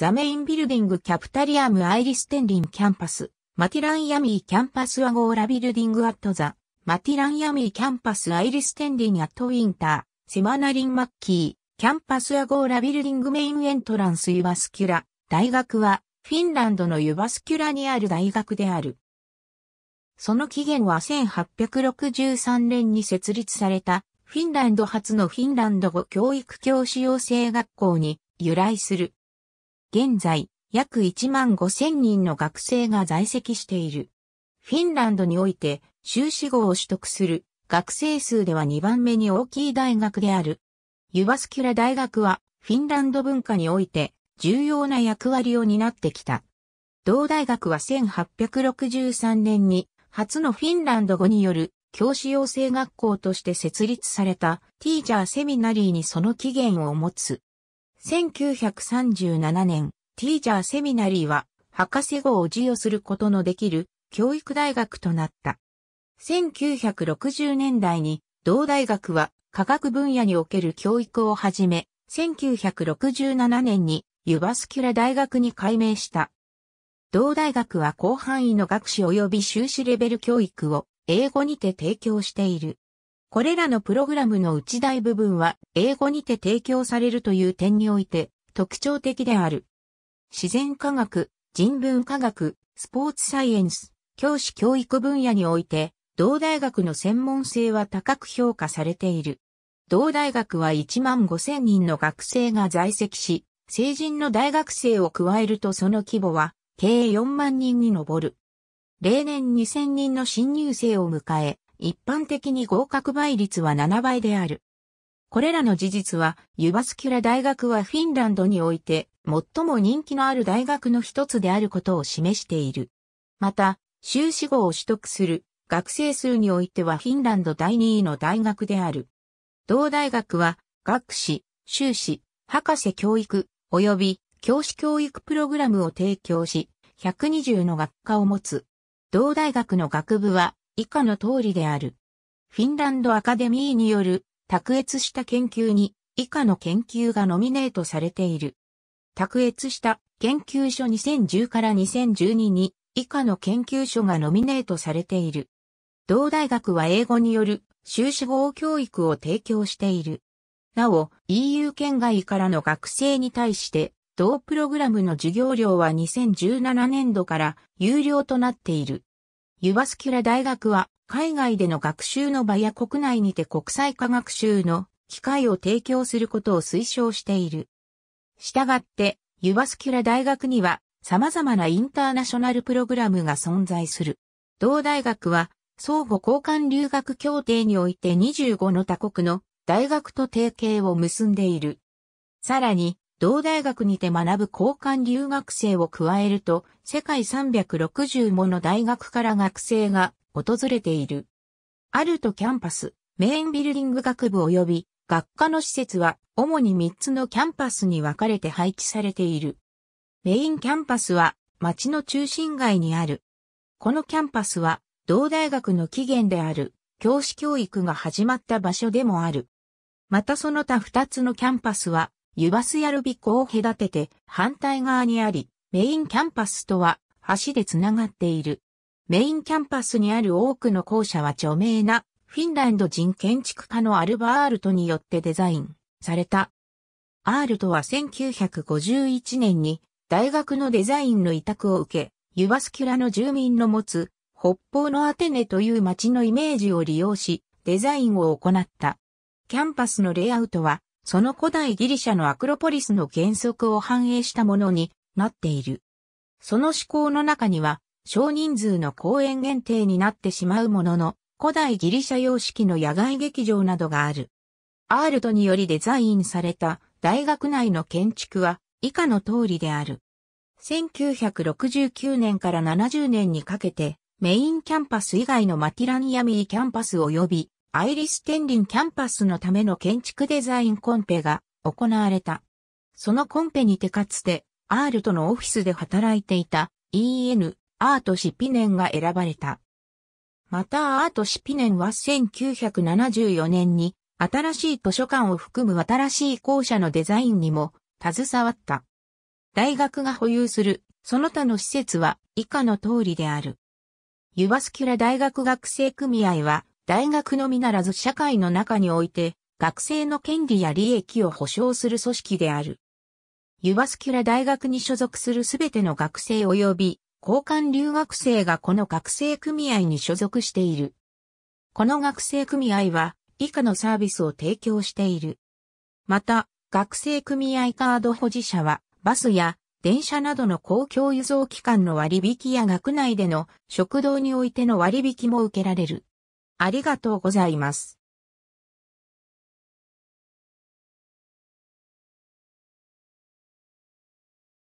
The main building Capitolium Ylistönrinne campus、Mattilanniemi campus Agora building at the、Mattilanniemi campus Ylistönrinne at winter、Seminaarinmäki、campus Agora building main entrance ユバスキュラ、大学はフィンランドのユバスキュラにある大学である。その起源は1863年に設立された。フィンランド初のフィンランド語教育教師養成学校に由来する。現在、約1万5千人の学生が在籍している。フィンランドにおいて修士号を取得する学生数では2番目に大きい大学である。ユバスキュラ大学はフィンランド文化において重要な役割を担ってきた。同大学は1863年に初のフィンランド語による教師養成学校として設立されたティーチャーセミナリーにその起源を持つ。1937年、ティーチャーセミナリーは博士号を授与することのできる教育大学となった。1960年代に同大学は科学分野における教育を始め、1967年にユバスキュラ大学に改名した。同大学は広範囲の学士及び修士レベル教育を英語にて提供している。これらのプログラムの内大部分は英語にて提供されるという点において特徴的である。自然科学、人文科学、スポーツサイエンス、教師教育分野において同大学の専門性は高く評価されている。同大学は1万5千人の学生が在籍し、成人の大学生を加えるとその規模は計4万人に上る。例年2000人の新入生を迎え、一般的に合格倍率は7倍である。これらの事実は、ユバスキュラ大学はフィンランドにおいて、最も人気のある大学の一つであることを示している。また、修士号を取得する学生数においてはフィンランド第2位の大学である。同大学は、学士、修士、博士教育、及び教師教育プログラムを提供し、120の学科を持つ。同大学の学部は以下の通りである。フィンランドアカデミーによる卓越した研究に以下の研究がノミネートされている。卓越した研究所2010から2012に以下の研究所がノミネートされている。同大学は英語による修士号教育を提供している。なお、EU 圏外からの学生に対して、同プログラムの授業料は2017年度から有料となっている。ユバスキュラ大学は海外での学習の場や国内にて国際科学習の機会を提供することを推奨している。したがって、ユバスキュラ大学には様々なインターナショナルプログラムが存在する。同大学は相互交換留学協定において25の他国の大学と提携を結んでいる。さらに、同大学にて学ぶ交換留学生を加えると、世界360もの大学から学生が訪れている。Aalto campus、main building 学部及び学科の施設は主に3つのキャンパスに分かれて配置されている。メインキャンパスは街の中心街にある。このキャンパスは同大学の起源である教師教育が始まった場所でもある。またその他二つのキャンパスは、ユバスヤルビ湖を隔てて反対側にあり、メインキャンパスとは橋でつながっている。メインキャンパスにある多くの校舎は著名なフィンランド人建築家のアルヴァ・アールトによってデザインされた。アールトは1951年に大学のデザインの委託を受け、ユバスキュラの住民の持つ北方のアテネという街のイメージを利用し、デザインを行った。キャンパスのレイアウトは、その古代ギリシャのアクロポリスの原則を反映したものになっている。その思考の中には、少人数の公演限定になってしまうものの、古代ギリシャ様式の野外劇場などがある。アールトによりデザインされた大学内の建築は以下の通りである。1969年から70年にかけてメインキャンパス以外のマッティランニエミキャンパス及びユリストンリンネキャンパスのための建築デザインコンペが行われた。そのコンペにてかつて、アールとのオフィスで働いていた EN、アート・シピネンが選ばれた。またアート・シピネンは1974年に新しい図書館を含む新しい校舎のデザインにも携わった。大学が保有するその他の施設は以下の通りである。ユバスキュラ大学学生組合は大学のみならず社会の中において学生の権利や利益を保障する組織である。ユバスキュラ大学に所属するすべての学生及び交換留学生がこの学生組合に所属している。この学生組合は以下のサービスを提供している。また、学生組合カード保持者はバスや電車などの公共輸送機関の割引や学内での食堂においての割引も受けられる。ありがとうございます。